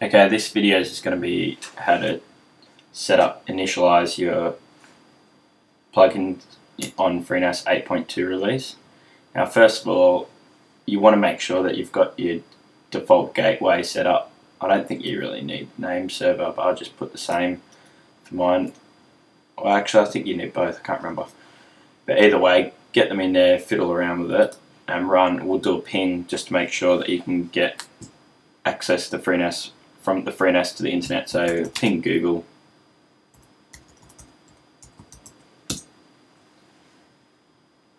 Okay, this video is just going to be how to set up, initialize your plugin on FreeNAS 8.2 release. Now, first of all, you want to make sure that you've got your default gateway set up. I don't think you really need name server, but I'll just put the same for mine. Well, actually, I think you need both. I can't remember. But either way, get them in there, fiddle around with it, and run. We'll do a ping just to make sure that you can get access to FreeNAS from the FreeNAS to the internet. So ping Google.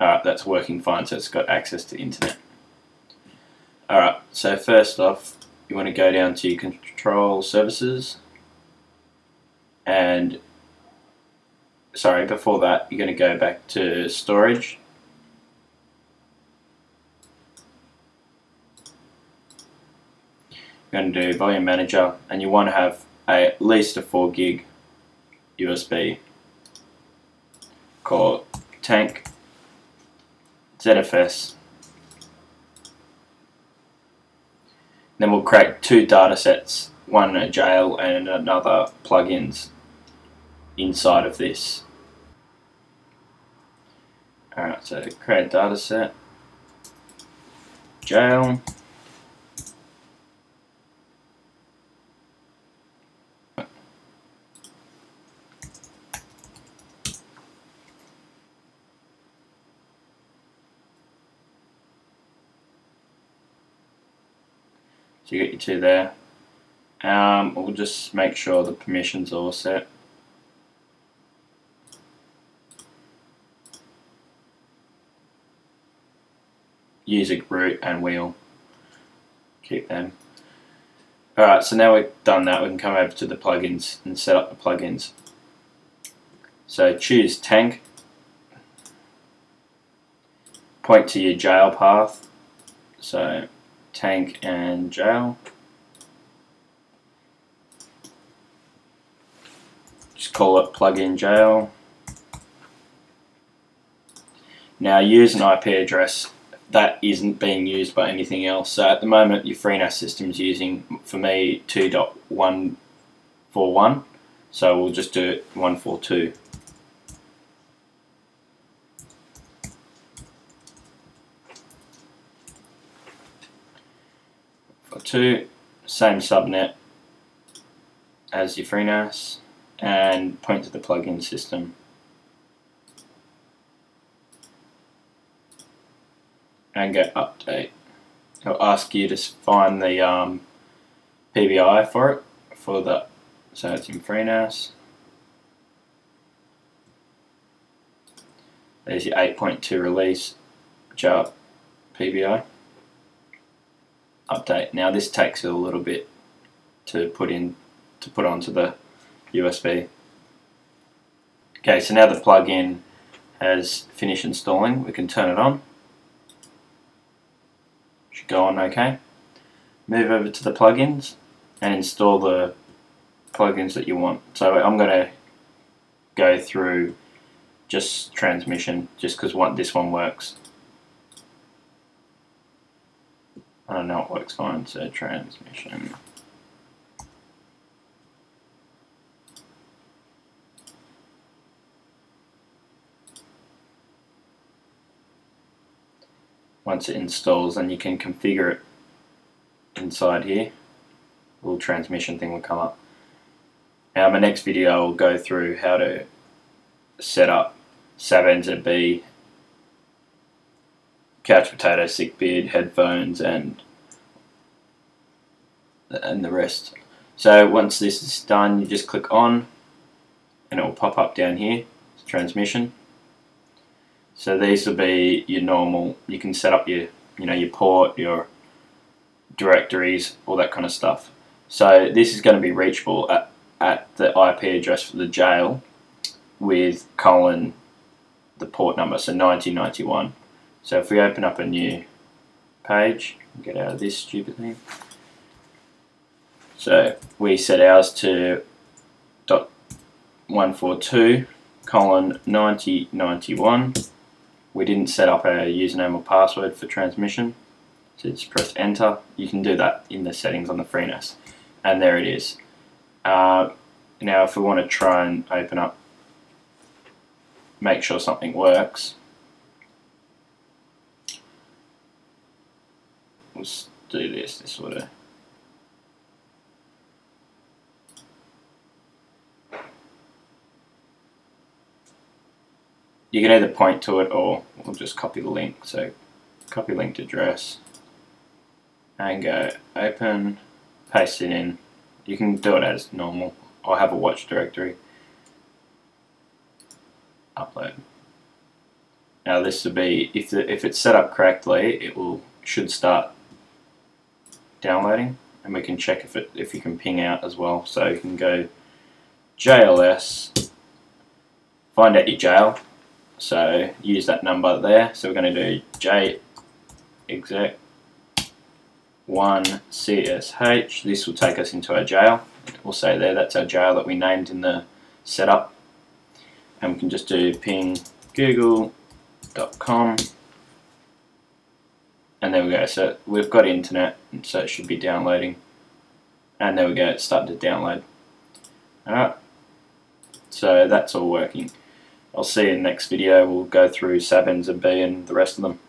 Alright, that's working fine, so it's got access to internet. Alright, so first off, you want to go down to control services and sorry, before that, you're going to go back to storage You're going to do volume manager and you want to have a, at least a 4 gig USB called tank ZFS then we'll create two data sets one a jail and another plugins inside of this. Alright so create data set jail So you get your two there. Um, we'll just make sure the permissions are all set. User root and wheel. Keep them. Alright, so now we've done that, we can come over to the plugins and set up the plugins. So choose tank. Point to your jail path. So tank and jail. Just call it plugin jail. Now use an IP address that isn't being used by anything else. So at the moment your FreeNAS system is using, for me, 2.141. So we'll just do it 142. For two, same subnet as your FreeNAS and point to the plugin system. And go update. It'll ask you to find the um, PBI for it, for the, so it's in FreeNAS. There's your 8.2 release, JARP PBI update. Now this takes a little bit to put in to put onto the USB. Okay, so now the plug-in has finished installing. We can turn it on. Should go on okay. Move over to the plugins and install the plugins that you want. So I'm going to go through just transmission just because this one works. I don't know it works fine, so transmission. Once it installs, then you can configure it inside here. A little transmission thing will come up. Now, my next video, I'll go through how to set up SAB NZB couch potato, Sick Beard, headphones, and and the rest. So once this is done, you just click on, and it will pop up down here. transmission. So these will be your normal. You can set up your you know your port, your directories, all that kind of stuff. So this is going to be reachable at, at the IP address for the jail with colon the port number, so 1991. So if we open up a new page, and get out of this stupid thing. So we set ours to dot 142 colon 9091. We didn't set up a username or password for transmission. So just press enter. You can do that in the settings on the FreeNAS. and there it is. Uh, now if we want to try and open up, make sure something works, do this, this of you can either point to it or we'll just copy the link. So copy linked address and go open, paste it in. You can do it as normal or have a watch directory. Upload. Now this will be, if, the, if it's set up correctly, it will should start downloading and we can check if it if you can ping out as well. So you can go JLS, find out your jail, so use that number there. So we're going to do J exec 1 CSH. This will take us into our jail. We'll say there that's our jail that we named in the setup. And we can just do ping google.com and there we go. So we've got internet, so it should be downloading. And there we go, it's starting to download. Alright, so that's all working. I'll see you in the next video. We'll go through SAB NZB and the rest of them.